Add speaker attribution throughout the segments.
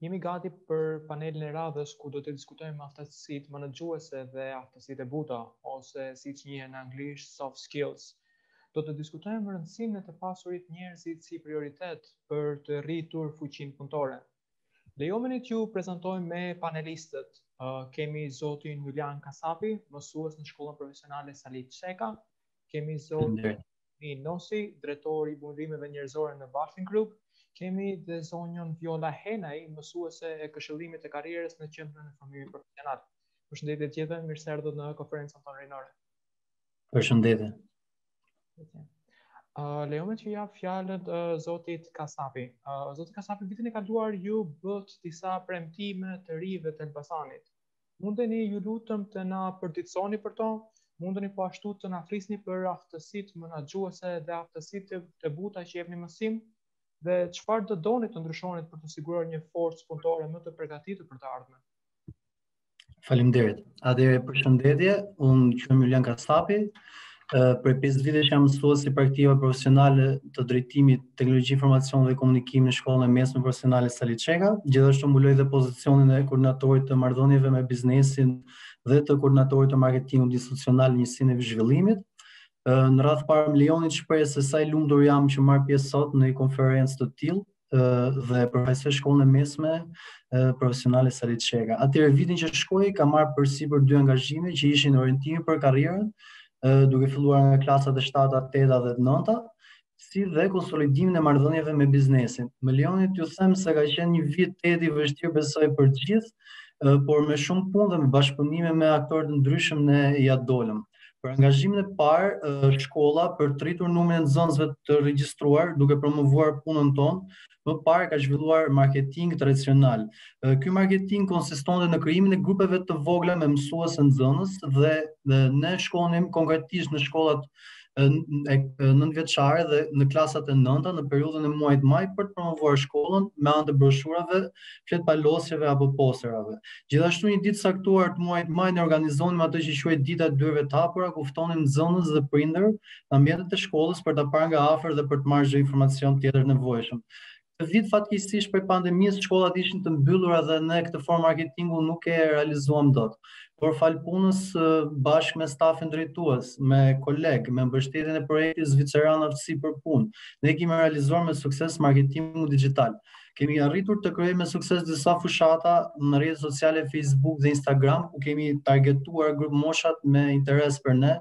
Speaker 1: Jemi gati për panelin e radhës ku do të diskutojmë aftësitë menaxhuese dhe aftësitë e buta ose siç njihen në anglisht soft skills. Do të diskutojmë rëndësinë e të pasurit njerëzit si prioritet për të rritur fuqinë punëtore. Lejomeni t'ju prezantojmë me panelistët. Kemi zotin Julian Kasapi, mësues në shkollën profesionale Sali Ceka. Kemi zotin Nosi, drejtor i burimeve njerëzore në Balfin Group. Kemi dhe zonjën Viola Henaj, mësuese e këshillimit e karrierës në Qendrën e Formimit Profesional. Përshëndetje të gjithëve, mirë se erdhët në konferencën tonë rinore.
Speaker 2: Përshëndetje.
Speaker 1: Uh, lejomëni që t'ia jap fjalën uh, zotit Kasapi. Uh, zoti Kasapi, vitin e kaluar ju bëtë disa premtime të rinjve të Elbasanit. Mundeni ju lutem të na përditësoni për to, mundeni po ashtu të na flisni për aftësitë menaxhuese dhe aftësitë e buta që jepni mësim, dhe çfarë do donit të ndryshonit për të siguruar një forcë punëtore më të përgatitur për të ardhmen?
Speaker 2: Faleminderit. Atëherë përshëndetje, unë quhem Julian Kasapi. Prej 5 vitesh jam mësues i praktikave profesionale të drejtimit teknologji informacion dhe komunikimi në shkollën e mesme profesionale Sali Ceka. Gjithashtu mbuloj dhe pozicionin e koordinatorit të marrëdhënieve me biznesin dhe të koordinatorit të marketingut institucional në njësinë e zhvillimit. Në radhë parë më lejoni të shpreh se sa i lumtur jam që marr pjesë sot në një konferencë të tillë dhe përfaqësoj shkollën e mesme profesionale Sali Ceka. Atëherë vitin që shkoi kam marrë përsipër dy angazhime që ishin orientimi për karrierën, duke filluar nga klasat e 7, 8 dhe 9, si dhe konsolidimin e marrëdhënieve me biznesin. Më lejoni t'ju them se ka qenë një vit tejet i vështirë besoj për gjithë, por me shumë punë dhe me bashkëpunime me aktorë të ndryshëm ne ia dolëm. Për angazhimin e parë, shkolla për të rritur numrin e nxënësve të regjistruar duke promovuar punën tonë, më parë ka zhvilluar marketing tradicional. Ky marketing konsistonte në krijimin e grupeve të vogla me mësues e nxënës dhe, dhe ne shkonim konkretisht në shkollat nëntëvjeçare dhe në klasat e nënta në periudhën e muajit maj për të promovuar shkollën me anë të broshurave fletëpalosjeve apo posterave. Gjithashtu një ditë të caktuar të muajit maj ne organizonim atë që quhet Dita e Dyerve të Hapura, ku ftonim nxënës dhe prindër në ambientet e shkollës për ta parë nga afër dhe për të marrë çdo informacion tjetër të nevojshëm. Këtë vit fatkeqësisht prej pandemisë shkollat ishin të mbyllura dhe ne këtë formë marketingu nuk e realizuam dot. Por falë punës bashkë me stafin drejtues, me kolegë, me mbështetjen e projektit zviceran Aftësi për Punë, ne kemi realizuar me sukses marketingun dixhital. Kemi arritur të krijojmë me sukses disa fushata në rrjetet sociale Facebook dhe Instagram, ku kemi targetuar grupmoshat me interes për ne,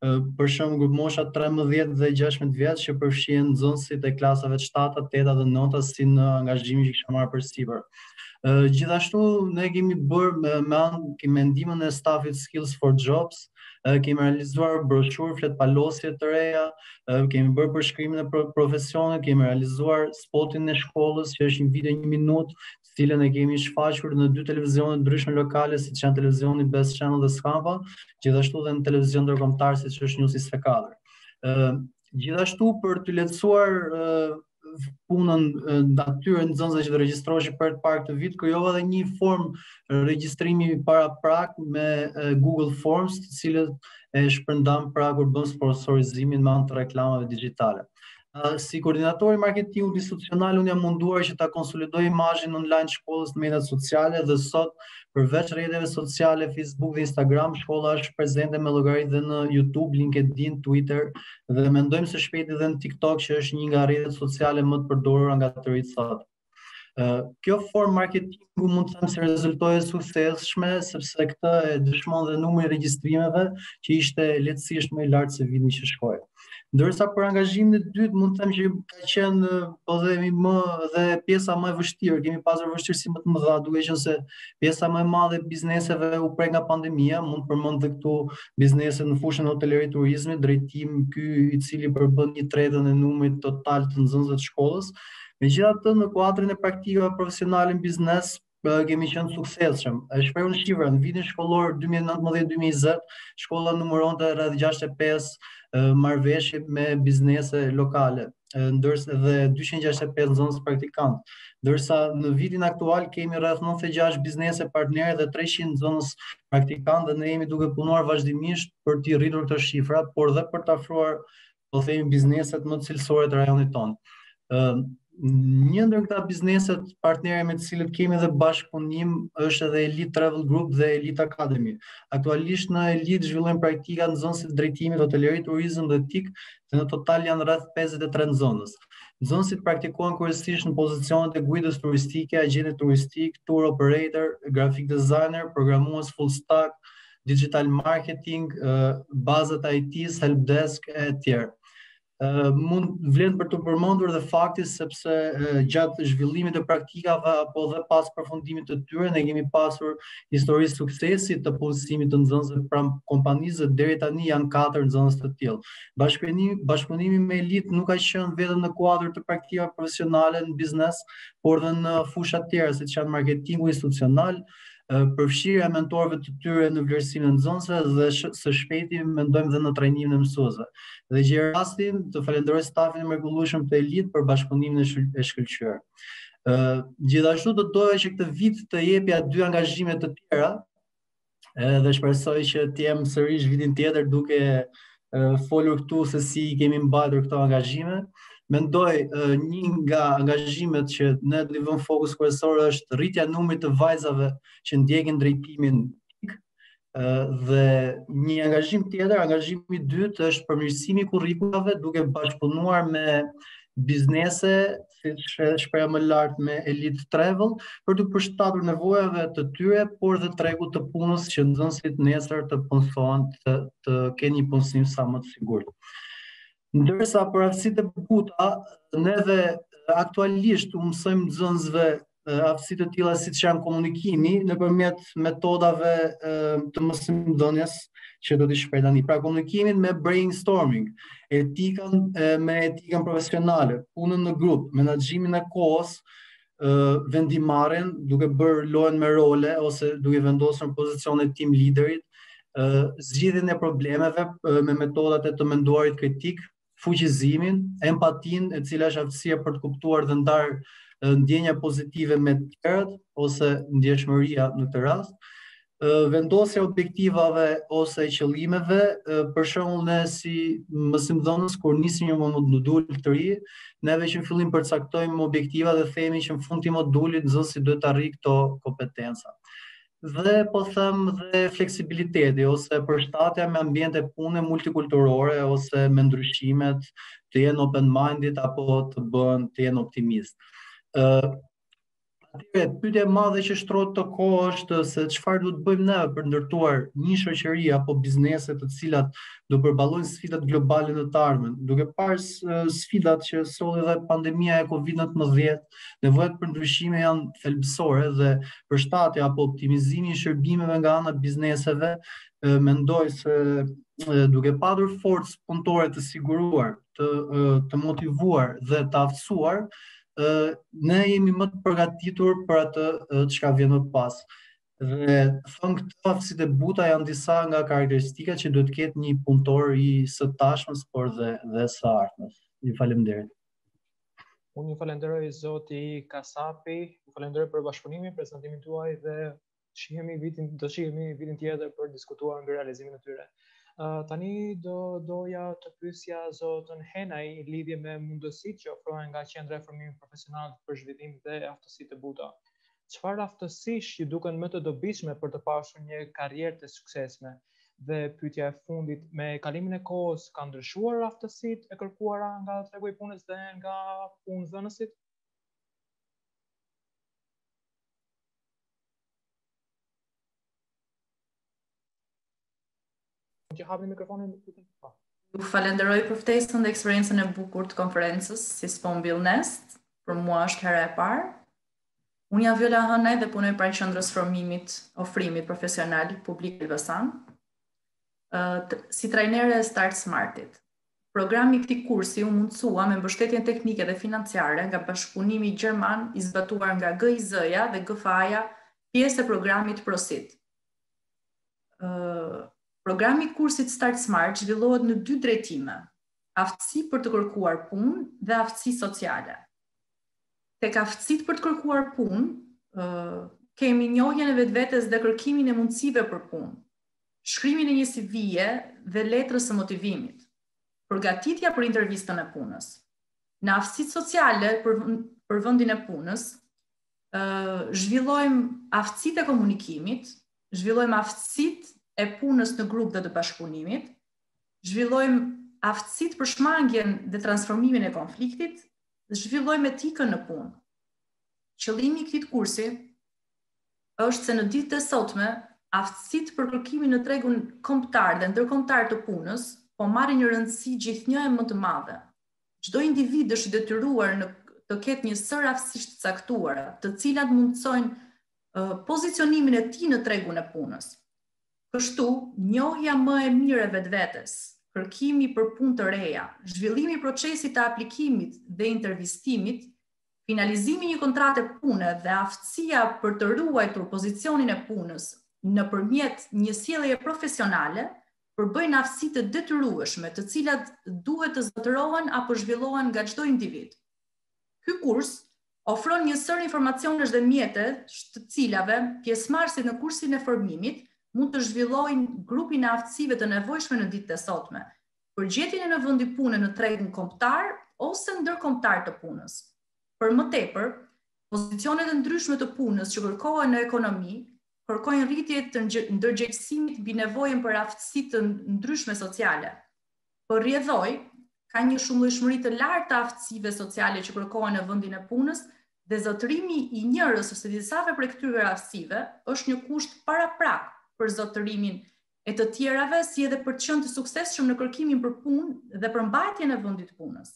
Speaker 2: për shembull grupmosha 13 dhe 16 vjeç që përfshihen nxënësit e klasave 7, 8 dhe 9 si në angazhimin që kisha marrë përsipër. Gjithashtu ne kemi bërë me, me, me ndihmën e stafit të Skills for Jobs, kemi realizuar broshurë fletëpalosje të reja, kemi bërë përshkrimin e profesioneve, kemi realizuar spotin e shkollës që është një video një minutë, të cilën e kemi shfaqur në dy televizione të ndryshme lokale siç janë televizioni Best Channel dhe Skampa, gjithashtu dhe në televizion ndërkombëtar siç është News 24. Ë gjithashtu për të lehtësuar punën natyrën e nxënësve që regjistroheshin për të parë këtë vit, krijova edhe një formë regjistrimi paraprak me Google Forms, të cilën e shpërndamë pra kur bëmë sponsorizimin me anë të reklamave digjitale. Si koordinator i marketingut institucional, unë jam munduar që ta konsolidoj imazhin online të shkollës në mediat sociale dhe sot përveç rrjeteve sociale Facebook dhe Instagram, shkolla është prezente me llogari dhe në YouTube, LinkedIn, Twitter dhe mendojmë se shpejti dhe në TikTok që është një nga rrjetet sociale më të përdorura nga të rinjtë sot. Kjo formë marketingu mund të them se rezultoi e suksesshme sepse këtë e dëshmon dhe numri i regjistrimeve që ishte lehtësisht më i lartë se vitin që shkoi. Ndërsa për angazhimin e dytë mund të them që ka qenë po themi më dhe pjesa më e vështirë, kemi pasur vështirësi më të mëdha duke qenë se pjesa më e madhe e bizneseve u prek nga pandemia, mund të përmend këtu bizneset në fushën e hoteleri turizmit, drejtim ky i cili përbën një të tretën e numrit total të nxënësve të shkollës. Megjithatë në kuadrin e praktikave profesionale në biznes, kemi qenë të suksesshëm. E shprehur në shifra, në vitin shkollor 2019-2020, shkolla numëronte rreth 65 marrëveshje me biznese lokale, ndërsa dhe 265 nxënës praktikantë. Ndërsa në vitin aktual kemi rreth 96 biznese partnere dhe 300 nxënës praktikantë dhe ne jemi duke punuar vazhdimisht për t'i rritur këto shifra, por dhe për të afruar, po themi, bizneset më cilësore të rajonit tonë. Një ndër këto bizneset partnere me të cilat kemi dhe bashkëpunim është edhe Elite Travel Group dhe Elite Academy. Aktualisht në Elite zhvillojnë praktika nxënësit e drejtimit hoteleri turizëm dhe TIK, dhe në total janë rreth 53 nxënës. Nxënësit praktikohen kryesisht në pozicionet e guidës turistike, agjent turistik, tour operator, grafik designer, programues full stack, digital marketing, bazat e IT-së, helpdesk e tjera. mund vlen për t'u përmendur dhe fakti sepse gjatë zhvillimit të praktikave apo dhe pas përfundimit të tyre ne kemi pasur histori suksesi të punësimit të nxënësve pranë kompanisë dhe deri tani janë katër nxënës të tillë. Bashkëpunimi bashkëpunimi me elit nuk ka qenë vetëm në kuadër të praktikave profesionale në biznes, por dhe në fusha të tjera siç janë marketingu institucional, përfshirja e mentorëve të tyre në vlerësimin e nxënësve dhe së shpejti mendojmë dhe në trajnimin e mësuesve. Dhe gjej rastin të falenderoj stafin e mrekullueshëm të Elit për bashkëpunimin e shkëlqyer. Ë gjithashtu do doja që këtë vit të jepja dy angazhime të tjera. Edhe shpresoj që të jem sërish vitin tjetër duke folur këtu se si i kemi mbajtur këto angazhime. Mendoj një nga angazhimet që ne do të vëmë fokus kryesor është rritja e numrit të vajzave që ndjekin drejtimin dhe një angazhim tjetër, angazhimi i dytë është përmirësimi i kurrikulave duke bashkëpunuar me biznese, siç edhe shpreha më lart me Elite Travel, për t'u përshtatur nevojave të tyre, por dhe tregut të punës që nxënësit nesër të punësohen të, të kenë një punësim sa më të sigurt. Ndërsa për aftësitë e buta, ne dhe aktualisht u mësojmë nxënësve aftësi të tilla siç janë komunikimi nëpërmjet metodave të mësimdhënies që do t'i shpreh tani. Pra komunikimin me brainstorming, etikën me etikën profesionale, punën në grup, menaxhimin e kohës, vendimarrjen duke bërë lojën me role ose duke vendosur në pozicionin e tim liderit, zgjidhjen e problemeve me metodat e të menduarit kritik, fuqizimin, empatinë, e cila është aftësia për të kuptuar dhe ndarë ndjenja pozitive me të tjerët ose ndjeshmëria në këtë rast. Vendosja e objektivave ose qëllimeve, për shembull ne si mësimdhënës kur nisim një modul të ri, neve që në fillim përcaktojmë objektiva dhe themi që në fund të modulit nxënësi duhet të arrijë këto kompetenca. dhe po them dhe fleksibiliteti ose përshtatja me ambiente pune multikulturore ose me ndryshimet të jenë open minded apo të bëjnë të jenë optimistë. Ë uh, Atëherë, pyetja e madhe që shtrohet këtë kohë është se çfarë duhet të bëjmë ne për të ndërtuar një shoqëri apo biznese të cilat do përballojnë sfidat globale në të ardhmen, duke parë sfidat që solli dhe pandemija e COVID-19, Nevojat për ndryshime janë thelbësore dhe përshtatja apo optimizimi i shërbimeve nga ana e bizneseve mendoj se duke patur forcë punëtore të siguruar, të të motivuar dhe të aftësuar, ne jemi më të përgatitur për atë çka vjen më pas. Dhe them këto aftësitë e buta janë disa nga karakteristika që duhet të ketë një punëtor i së tashmes, por dhe, dhe së ardhmes. Ju faleminderit.
Speaker 1: Unë ju falenderoj zoti Kasapi, ju falenderoj për bashkëpunimin, prezantimin tuaj dhe shihemi vitin do shihemi vitin tjetër për të diskutuar mbi realizimin e tyre. Uh, tani do doja të pyesja zonjën Hënaj lidhje me mundësitë që ofrohen nga Qendra e Formimit Profesional për Zhvillim dhe Aftësi të Buta. çfarë aftësish ju duken më të dobishme për të pasur një karrierë të suksesshme? Dhe pyetja e fundit, me kalimin e kohës kanë ndryshuar aftësitë e kërkuara nga tregu i punës dhe nga punëdhënësit? Mund të hapni mikrofonin ju lutem? Po.
Speaker 3: Ju falenderoj për ftesën dhe eksperiencën e bukur të konferencës, siç po mbyllnit, për mua është hera e parë. Unë jam Viola Hënaj dhe punoj pranë qendrës formimit, ofrimit profesional publik Elbasan, si trajnere e Start Smartit. Programi i këtij kursi u mundësua me mbështetjen teknike dhe financiare nga bashkëpunimi gjerman i zbatuar nga GIZ-ja dhe GFA-ja pjesë e programit ProSEED. Programi i kursit Start Smart zhvillohet në dy drejtime, aftësi për të kërkuar punë dhe aftësi sociale. Tek aftësitë për të kërkuar punë, kemi njohjen e vetvetes dhe kërkimin e mundësive për punë, shkrimin e një CV-je dhe letrës së motivimit, përgatitja për intervistën e punës. Në aftësitë sociale për, për vendin e punës, zhvillojmë aftësitë e komunikimit, zhvillojmë aftësitë e punës në grup dhe të bashkëpunimit, zhvillojmë aftësitë për shmangien dhe transformimin e konfliktit, zhvillojmë etikën në punë. Qëllimi i këtij kursi është se në ditët e sotme aftësitë për kërkimin në tregun kombëtar dhe ndërkombëtar të punës po marrin një rëndësi gjithnjë e më të madhe. Çdo individ është i detyruar në të ketë një sërë aftësish të caktuara, të cilat mundësojnë pozicionimin e tij në tregun e punës. Kështu, njohja më e mirë e vetvetes, kërkimi për punë të reja, zhvillimi i procesit të aplikimit dhe intervistimit, finalizimi i një kontrate pune dhe aftësia për të ruajtur pozicionin e punës nëpërmjet një sjellje profesionale përbëjnë aftësi të detyrueshme, të cilat duhet të zotërohen apo zhvillohen nga çdo individ. Ky kurs ofron një sërë informacionesh dhe mjetesh prej të cilave pjesëmarrësit në kursin e formimit mund të zhvillojnë grupin e aftësive të nevojshme në ditët e sotme, për gjetjen e një vendi pune në tregun kombëtar ose ndërkombëtar të punës. Për më tepër, pozicionet e ndryshme të punës që kërkohen në ekonomi kërkojnë rritje të ndërgjegjësimit mbi nevojën për aftësi të ndryshme sociale. Për rrjedhojë, ka një shumëllojshmëri të lartë të aftësive sociale që kërkohen në vendin e punës dhe zotërimi i njërës ose disave prej këtyre aftësive është një kusht paraprak për zotërimin e të tjerave si edhe për të qenë të suksesshëm në kërkimin për punë dhe për mbajtjen e vendit të punës.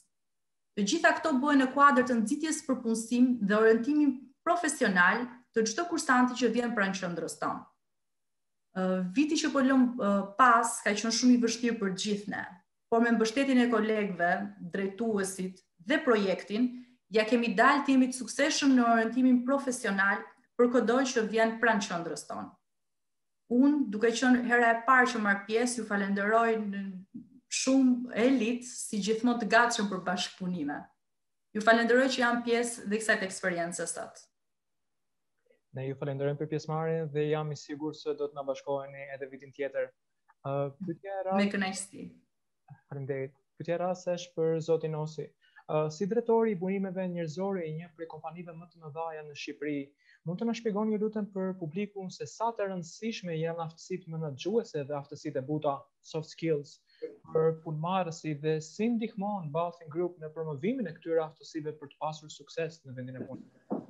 Speaker 3: Të gjitha këto bëhen në kuadër të nxitjes për punësim dhe orientimin profesional të çdo kursanti që vjen pranë qendrës tonë. Viti që po lëm pas ka qenë shumë i vështirë për gjithë ne, por me mbështetjen e kolegëve, drejtuesit dhe projektin, ja kemi dalë të jemi të suksesshëm në orientimin profesional për këdo që vjen pranë qendrës tonë. Unë, duke qenë hera e parë që marr pjesë, ju falenderojmë shumë elit si gjithmonë të gatshëm për bashkëpunime. Ju falenderoj që jam pjesë dhe kësaj eksperience sot.
Speaker 1: Ne ju falenderojmë për pjesëmarrjen dhe jam i sigurt se do të na bashkoheni edhe vitin tjetër. Ë uh, pyetja
Speaker 3: e radhës. Me kënaqësi.
Speaker 1: Faleminderit. Pyetja e radhës është për zotin Osi. Ë uh, si drejtori i burimeve njerëzore i një prej kompanive më të mëdha në Shqipëri, mund të na shpjegoni ju lutem për publikun se sa të rëndësishme janë aftësitë menaxhuese dhe aftësitë e buta soft skills për punëmarrësit dhe si ndihmon Balfin Group në promovimin e këtyre aftësive për të pasur sukses në vendin e punës.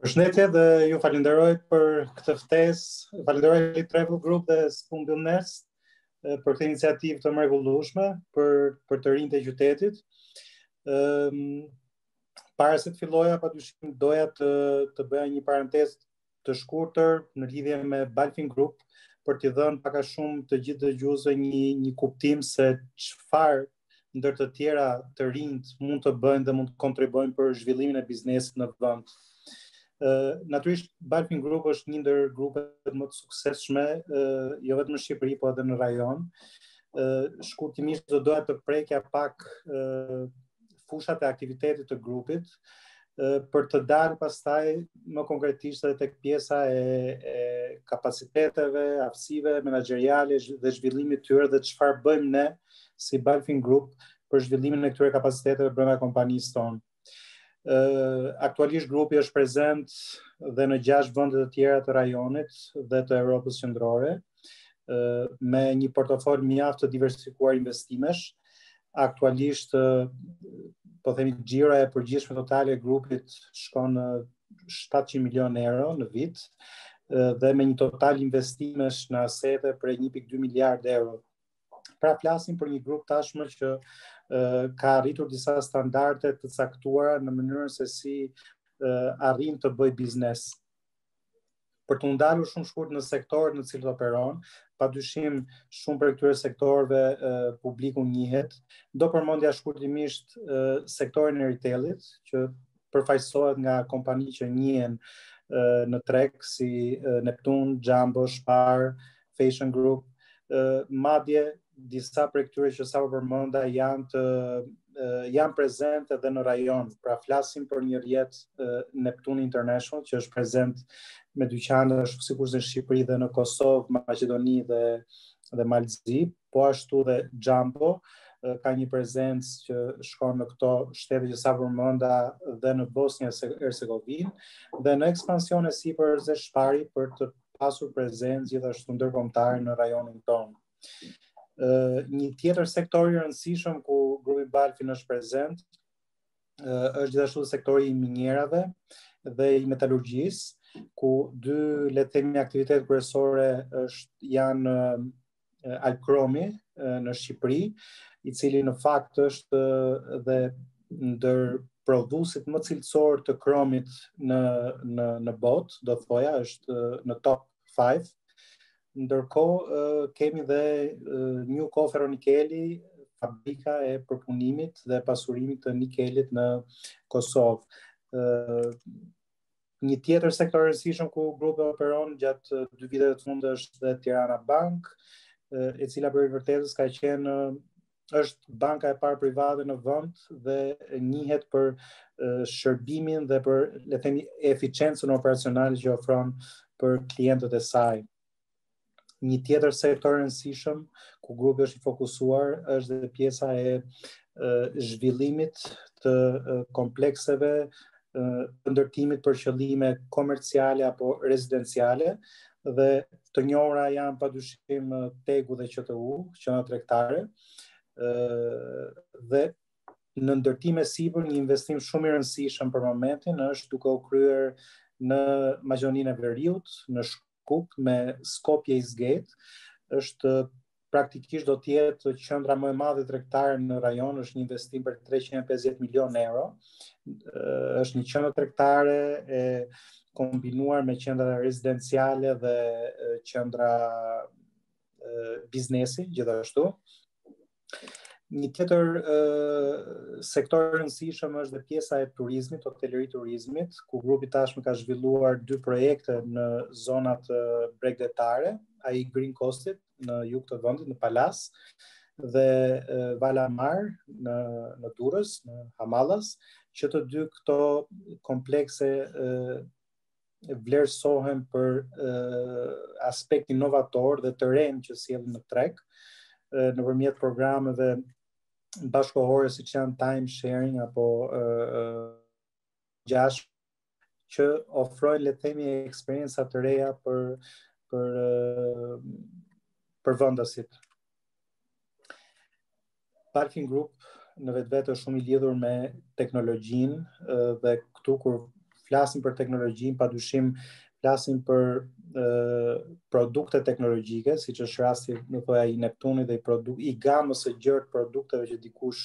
Speaker 4: Përshëndetje dhe ju falenderoj për këtë ftesë. Falenderoj Elite Travel Group dhe Spoonbill Nest për këtë iniciativë të mrekullueshme për për të rinjtë e qytetit. Ëm para se të filloja padyshim doja të të bëja një parantezë të shkurtër në lidhje me Balfin Group për t'i dhënë pak a shumë të gjithë dëgjuesve një një kuptim se çfarë ndër të tjera të rinjt mund të bëjnë dhe mund të kontribuojnë për zhvillimin e biznesit në vend. Ë natyrisht Balfin Group është një ndër grupet më të suksesshme ë jo vetëm në Shqipëri, por edhe në rajon. Ë shkurtimisht do doja të prekja pak ë fushat e aktivitetit të grupit për të dalë pastaj më konkretisht edhe tek pjesa e, e kapaciteteve, aftësive menaxheriale dhe zhvillimit të tyre dhe çfarë bëjmë ne si Balfin Group për zhvillimin e këtyre kapaciteteve brenda kompanisë tonë. Ë aktualisht grupi është prezent dhe në gjashtë vende të tjera të rajonit dhe të Evropës Qendrore. Ë me një portofol mjaft të diversifikuar investimesh. Aktualisht po themi xhira e përgjithshme totale e grupit shkon 700 milionë euro në vit dhe me një total investimesh në asete prej 1.2 miliard euro. Pra flasim për një grup tashmë që ka arritur disa standarde të caktuara në mënyrën se si arrin të bëjë biznes. për t'u ndalur shumë shkurt në sektorët në të cilët operon, padyshim shumë prej këtyre sektorëve publiku njihet, do përmendja shkurtimisht sektorin e retailit, që përfaqësohet nga kompani që njihen në treg, si Neptun, Jumbo, Spar, Fashion Group, madje disa prej këtyre që sapo përmenda janë të janë prezente edhe në rajon. Pra flasim për një rrjet Neptun International që është prezent me dyqane ashtu sikur në Shqipëri dhe në Kosovë, Maqedoni dhe dhe Mal të Zi, po ashtu dhe Jumbo ka një prezencë që shkon në këto shtete që sa përmenda dhe në Bosnjë e Hercegovinë, dhe në ekspansion e sipër është Spari për të pasur prezencë gjithashtu ndërkombëtare në rajonin tonë. Një tjetër sektor i rëndësishëm ku grupi Balfin është prezent është gjithashtu sektori i minierave dhe i metalurgjisë, ku dy le të themi aktivitete kryesore është janë Albkromi në Shqipëri, i cili në fakt është dhe ndër prodhuesit më cilësorë të kromit në në në botë, do thoja është në top 5 Ndërkohë kemi dhe NewCo Ferronikeli, fabrika e përpunimit dhe pasurimit të nikelit në Kosovë. Një tjetër sektor i rëndësishëm ku grupi operon gjatë dy viteve të fundit është dhe Tirana Bank, e cila prej së vërtetës ka qenë është banka e parë private në vend dhe njihet për shërbimin dhe për le të themi eficiencën operacionale që ofron për klientët e saj. Një tjetër sektor i rëndësishëm ku grupi është i fokusuar është dhe pjesa e zhvillimit të komplekseve të ndërtimit për qëllime komerciale apo rezidenciale dhe të njohura janë padyshim TEG-u dhe QTU, qendra tregtare, dhe në ndërtim e sipër një investim shumë i rëndësishëm për momentin është duke u kryer në Maqedoninë e Veriut, në Kuk me Skopje East Gate, është praktikisht do të jetë qendra më e madhe tregtare në rajon, është një investim për 350 milionë euro. Është një qendër tregtare e kombinuar me qendra rezidenciale dhe qendra biznesi gjithashtu. Një tjetër sektor i rëndësishëm është dhe pjesa e turizmit, hoteleri turizmit, ku grupi tashmë ka zhvilluar dy projekte në zonat bregdetare, ai Green Coastit në jug të vendit në Palasë dhe Valamar në në Durrës, në Hamallaj, që të dy këto komplekse vlerësohen për aspektin novator dhe të renë që sjellin në treg nëpërmjet programeve bashkëkohore siç janë time sharing apo ngjashëm që ofrojnë le të themi eksperienca të reja për për për vendasit. Balfin Group në vetvete është shumë i lidhur me teknologjinë dhe këtu kur flasim për teknologjinë, padyshim flasim për e, produkte teknologjike, siç është rasti le të thoja i Neptunit dhe i, produ, i gamës së gjerë të produkteve që dikush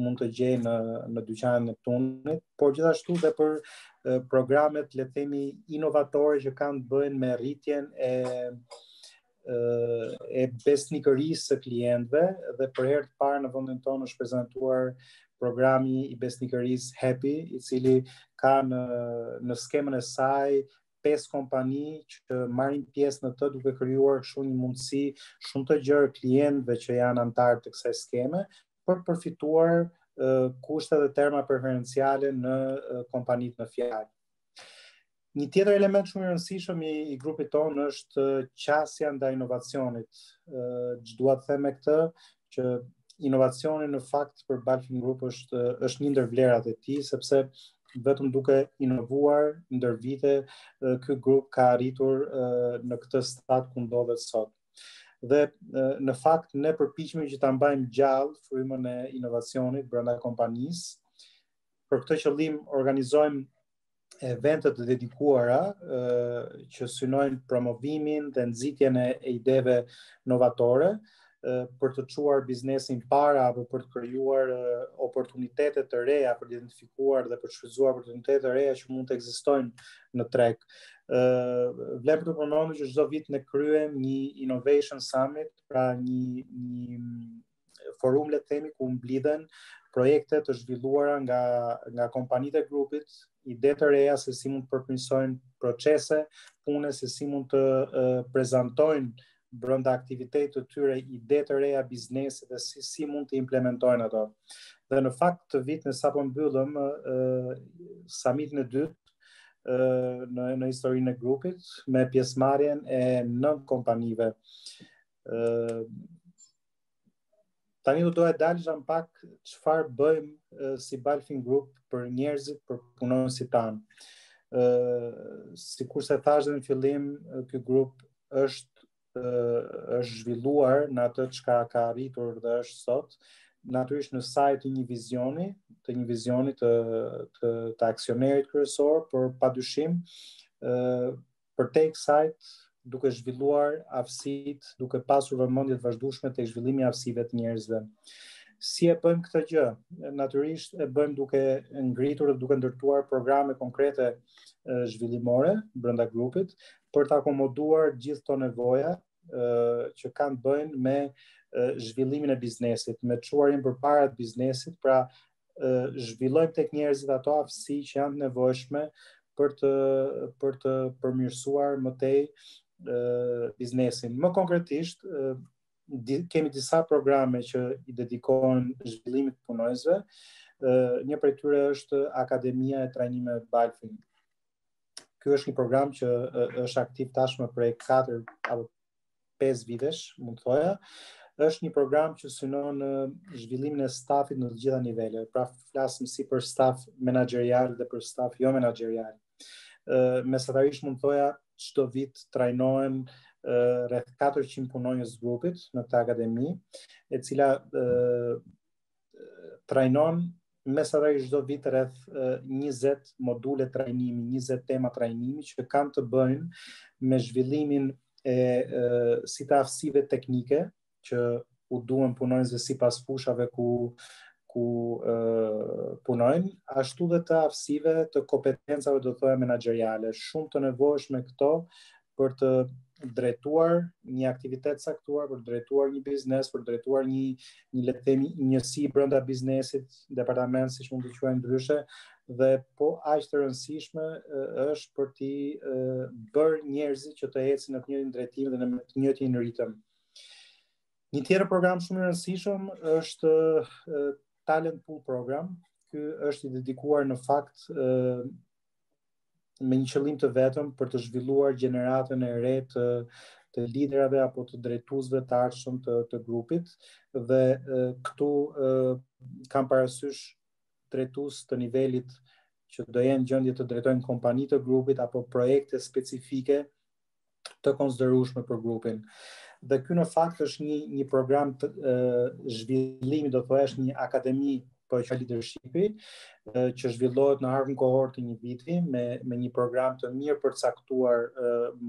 Speaker 4: mund të gjejë në, në dyqanet e Neptunit, por gjithashtu dhe për e, programet, le të themi, inovatore që kanë të bëjnë me rritjen e e besnikërisë së klientëve dhe për herë të parë në vendin tonë është prezantuar programi i besnikërisë Happy, i cili ka në në skemën e saj pesë kompani që marrin pjesë në të duke krijuar kështu një mundësi shumë të gjerë klientëve që janë anëtarë të kësaj skeme për të përfituar kushte dhe terma preferenciale në kompanitë në fjalë. Një tjetër element shumë i rëndësishëm i, i grupit tonë është qasja ndaj inovacionit. Ç'dua të them me këtë që inovacioni në fakt për Balfin Group është është një ndër vlerat e tij sepse vetëm duke inovuar ndër vite ky grup ka arritur në këtë stad ku ndodhet sot. Dhe në fakt ne përpiqemi që ta mbajmë gjallë frymën e inovacionit brenda kompanisë. Për këtë qëllim organizojmë evente të dedikuara që synojnë promovimin dhe nxitjen e ideve novatore për të çuar biznesin para apo për të krijuar oportunitete të reja për të identifikuar dhe për të shfrytzuar oportunitete të reja që mund të ekzistojnë në treg. Ë vlen për të përmendur që çdo vit ne kryejmë një innovation summit, pra një një forum le të themi ku mblidhen projekte të zhvilluara nga nga kompanitë e grupit, ide të reja se si mund të përmirësojnë procese pune, se si mund të uh, prezantojnë brenda aktivitetit të tyre ide të reja biznesi dhe si si mund të implementojnë ato. Dhe në fakt këtë vit ne sapo mbyllëm uh, samitin e dytë uh, në në historinë e grupit me pjesëmarrjen e nëntë kompanive. Ë Tani do doja të ndalesha pak çfarë bëjmë si Balfin Group për njerëzit, për punonjësit tanë. Sikurse thashë dhe në fillim, ky grup është është zhvilluar në atë çka ka arritur dhe është sot, natyrisht në sajë të një vizioni, të një vizioni të të, të aksionerit kryesor, por padyshim ë Përtej kësaj, duke zhvilluar aftësitë, duke pasur vëmendje të vazhdueshme tek zhvillimi i aftësive të njerëzve. Si e bëjmë këtë gjë? Natyrisht e bëjmë duke ngritur dhe duke ndërtuar programe konkrete zhvillimore brenda grupit për të akomoduar gjithë ato nevoja që kanë bëjnë me zhvillimin e biznesit, me çuarjen përpara të biznesit, pra zhvillojmë tek njerëzit ato aftësi që janë të nevojshme për të për të përmirësuar më tej biznesin. Më konkretisht, kemi disa programe që i dedikohen zhvillimit të punonjësve. Një prej tyre është Akademia e Trajnimeve Balfin. Ky është një program që është aktiv tashmë prej 4 apo 5 vitesh, mund të thoja, është një program që synon zhvillimin e stafit në të gjitha nivelet. Pra flasim si për staf menaxherial dhe për staf jo menaxherial. Ë mesatarisht mund të thoja çdo vit trajnohen rreth 400 punonjës grupit në këtë akademi, e cila ë trajnon mesataj çdo vit rreth 20 module trajnimi, 20 tema trajnimi që kanë të bëjnë me zhvillimin e, e si të aftësive teknike që u duhen punonjësve sipas fushave ku ku e, punojnë, ashtu dhe të aftësive të kompetencave do të thoja menaxheriale, shumë të nevojshme këto për të drejtuar një aktivitet të caktuar, për të drejtuar një biznes, për të drejtuar një një le të themi njësi brenda biznesit, departament siç mund të quajmë ndryshe, dhe po aq të rëndësishme është për t'i bërë njerëzit që të ecin në të njëjtin drejtim dhe në të njëjtin ritëm. Një tjetër program shumë i rëndësishëm është Talent Pool Program. Ky është i dedikuar në fakt me një qëllim të vetëm për të zhvilluar gjeneratën e re të të liderave apo të drejtuesve të ardhshëm të të grupit dhe e, këtu e, kam parasysh drejtues të nivelit që do jenë në gjendje të drejtojnë kompani të grupit apo projekte specifike të konsiderueshme për grupin. Dhe ky në fakt është një një program të zhvillimit, do thua është një akademi për leadershipi që zhvillohet në harkun kohor të një viti me me një program të mirëpërcaktuar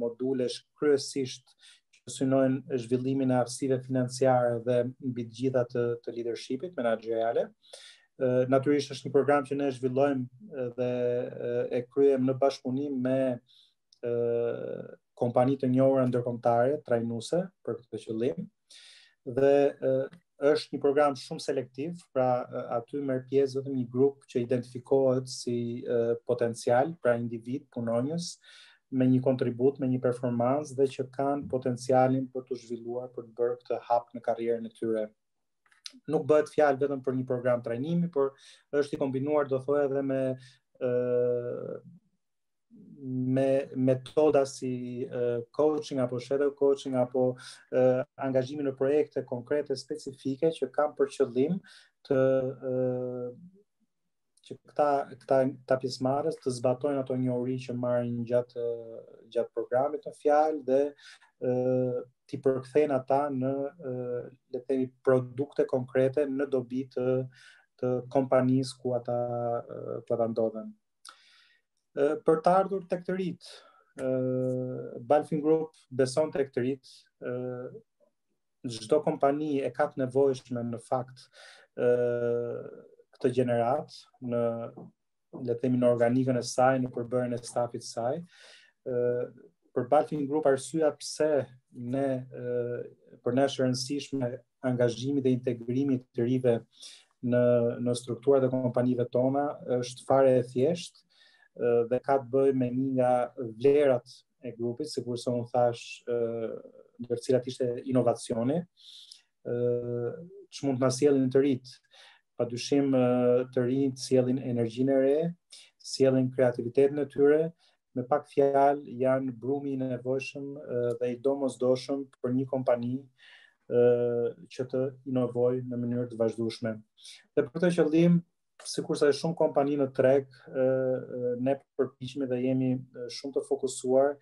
Speaker 4: modulesh kryesisht që synojnë zhvillimin e aftësive financiare dhe mbi të gjitha të, të leadershipit menaxheriale natyrisht është një program që ne zhvillojmë dhe e kryejmë në bashkëpunim me ë kompani të njohura ndërkombëtare trajnuese për këtë qëllim dhe ë është një program shumë selektiv, pra aty merr pjesë vetëm një grup që identifikohet si e, potencial, pra individë punonjës me një kontribut, me një performancë dhe që kanë potencialin për t'u zhvilluar, për të bërë këtë hap në karrierën e tyre nuk bëhet fjalë vetëm për një program trajnimi, por është i kombinuar do thoja edhe me ë me metoda si uh, coaching apo shadow coaching apo uh, angazhimi në projekte konkrete specifike që kanë për qëllim të uh, që këta këta ta pjesëmarrës të zbatojnë ato njohuri që marrin gjatë gjatë programit në fjalë dhe uh, t'i përkthejnë ata në uh, le të themi produkte konkrete në dobi të të kompanisë ku ata uh, po ndodhen. Për të ardhur tek të rinjtë, Balfin Group beson tek të rinjtë, çdo kompani e ka të nevojshme në fakt ë këtë gjeneratë në le të themi në organikën e saj, në përbërjen e stafit të saj. ë për Balfin Group arsyeja pse ne për ne është e rëndësishme angazhimi dhe integrimi i të rinjve në në strukturat e kompanive tona është fare e thjeshtë dhe ka të bëjë me një nga vlerat e grupit, sikurse unë thashë, ndër të cilat ishte inovacioni, çfarë mund të na sjellin të rinjtë. Pa dyshim të rinjtë sjellin energjinë e re, sjellin kreativitetin e tyre me pak fjalë janë brumi i nevojshëm dhe i domosdoshëm për një kompani që të inovojë në mënyrë të vazhdueshme. Dhe për këtë qëllim, sikurse shumë kompani në treg, ne përpiqemi dhe jemi shumë të fokusuar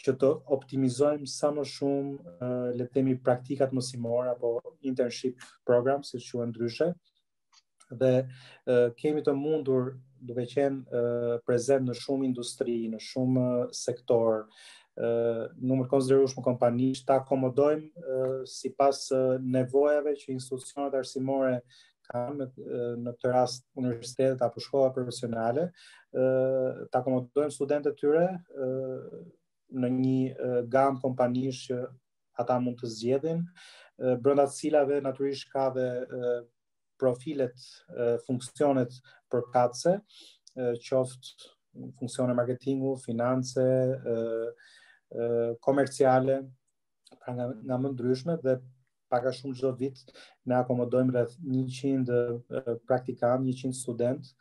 Speaker 4: që të optimizojmë sa më shumë le të themi praktikat mësimore apo internship program, siç quhen ndryshe, dhe uh, kemi të mundur duke qenë uh, prezent në shumë industri, në shumë uh, sektor, uh, numër konsiderueshëm kompanish, të akomodojmë uh, sipas uh, nevojave që institucionet arsimore kanë në, në këtë rast universitetet apo shkolla profesionale, uh, të akomodojmë studentët e tyre uh, në një uh, gamë kompanish që ata mund të zgjedhin, brenda të cilave natyrisht ka dhe profilet, funksionet përkatëse, qoftë funksione marketingu, finance, komerciale, pra nga, nga më ndryshme dhe pak a shumë çdo vit ne akomodojmë rreth 100 praktikantë, 100 studentë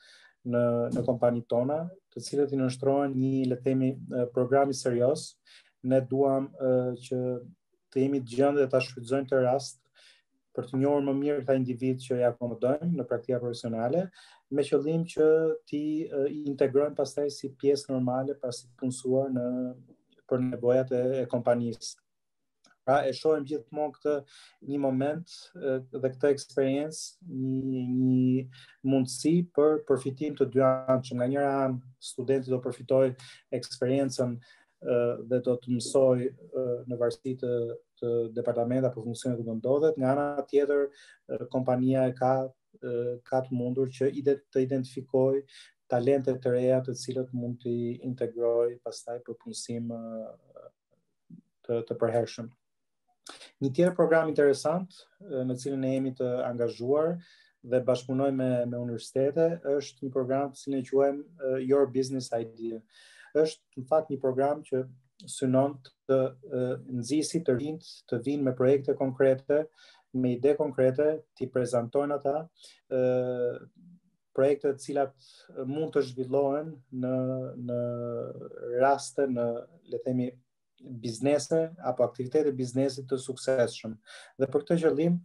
Speaker 4: në në kompanitë tona, të cilët i nënshtrohen një le të themi programi serioz ne duam që të jemi në gjendje dhe ta shfrytëzojmë këtë rast për të njohur më mirë këta individë që i akomodojmë në praktika profesionale, me qëllim që t'i integrojmë pastaj si pjesë normale si të punësuar në për nevojat e, e kompanisë. Pra e shohim gjithmonë këtë një moment dhe këtë eksperiencë, një, një mundësi për përfitim të dyanshëm, nga njëra anë studenti do përfitojë eksperiencën dhe do të mësojë në varësi të të departamentit apo funksionit ku do ndodhet, nga ana tjetër kompania e ka ka të mundur që i të identifikojë talente të reja të cilët mund t'i integrojë pastaj për punësim të të përhershëm. Një tjetër program interesant në cilin ne jemi të angazhuar dhe bashkëpunojmë me me universitete është një program që ne quajmë uh, Your Business Idea. Është në fakt një program që synon të uh, nxisi të rinjtë të vijnë me projekte konkrete, me ide konkrete, t'i prezantojnë ata, ë uh, projekte të cilat mund të zhvillohen në në raste në le të themi biznese apo aktivitete biznesi të suksesshëm. Dhe për këtë qëllim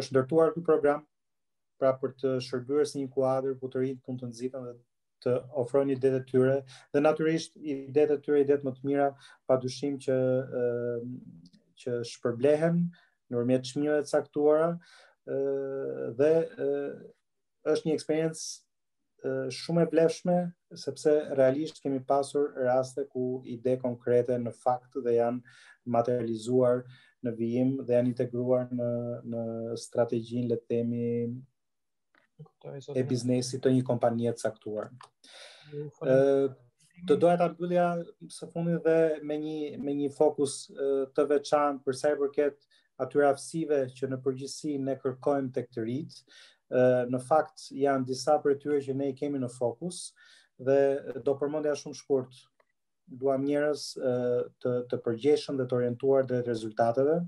Speaker 4: është ndërtuar ky program pra për të shërbyer si një kuadër ku të rinjtë mund të nxiten dhe të ofrojnë idetë e tyre dhe natyrisht idetë e tyre idetë më të mira padyshim që që shpërblehen nëpërmjet çmimeve të caktuara dhe është një eksperiencë shumë e vlefshme sepse realisht kemi pasur raste ku ide konkrete në fakt dhe janë materializuar në vijim dhe janë integruar në në strategjinë le të themi e biznesit të një kompanie të caktuar. Ë do doja ta mbyllja së fundi dhe me një me një fokus të veçantë për sa i përket atyre aftësive që në përgjithësi ne kërkojmë tek të rinjtë. Në fakt janë disa prej tyre që ne i kemi në fokus dhe do përmendja shumë shkurt. Duam njerëz të të përgjegjshëm dhe të orientuar drejt rezultateve,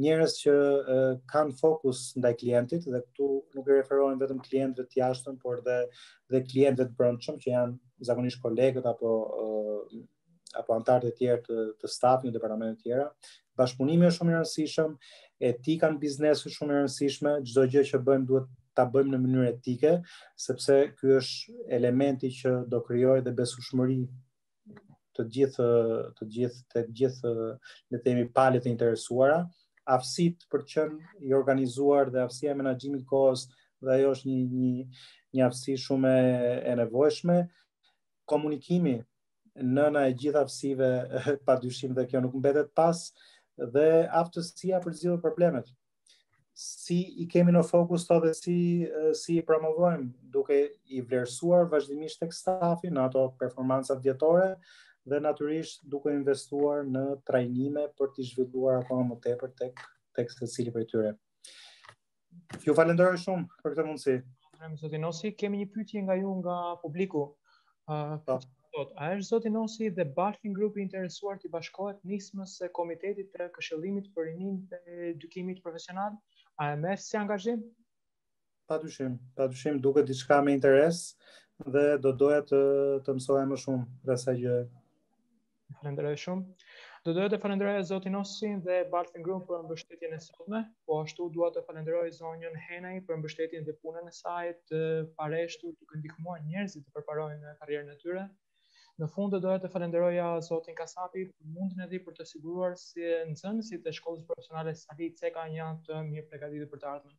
Speaker 4: njerëz që kanë fokus ndaj klientit dhe këtu nuk i referohem vetëm klientëve të jashtëm, por dhe dhe klientëve të brendshëm që janë zakonisht kolegët apo apo anëtarët e tjerë të, të stafit në departamente të tjera. Bashkëpunimi është shumë i rëndësishëm, etika në biznes është shumë e rëndësishme, çdo gjë që bëjmë duhet ta bëjmë në mënyrë etike, sepse ky është elementi që do krijojë dhe besueshmëri te gjithë të gjithë të gjithë le të themi palët e interesuara, aftësitë për të qenë i organizuar dhe aftësia e menaxhimit kohës dhe ajo është një një një aftësi shumë e nevojshme komunikimi nëna e gjitha aftësive pa dyshim dhe kjo nuk mbetet pas dhe aftësia për zgjidhur problemet si i kemi në fokus të dhe si, si i promovojmë duke i vlerësuar vazhdimisht tek stafi në ato performancat vjetore dhe natyrisht duke investuar në trajnime për t'i zhvilluar akoma më tepër tek, tek secili prej tyre. Ju falenderoj shumë për këtë mundësi.
Speaker 1: Falenderoj zotin Nosi, kemi një pyetje nga ju nga publiku. Uh, po. Sot, a është zoti Nosi dhe Balfin grupi i interesuar t'i bashkohet nismës së Komitetit të Këshillimit për Rininë dhe Edukimin Profesional? A e merr si angazhim?
Speaker 4: Pa dyshim, pa dyshim duket diçka me interes dhe do doja të të mësoja më shumë rreth asaj gjëje.
Speaker 1: Falenderoj shumë. Do doja të falenderoja Zotin Nosi dhe Balfin Group për mbështetjen e sotme, po ashtu dua të falenderoj zonjën Henaj për mbështetjen dhe punën e saj të pareshtur duke ndihmuar njerëzit të përparojnë karrierën e tyre. Në fund do doja të falenderoja Zotin Kasapi për mundin e dhënë për të siguruar se nxënësit e shkollës profesionale Sali Ceka janë të mirë përgatitur për të ardhmen.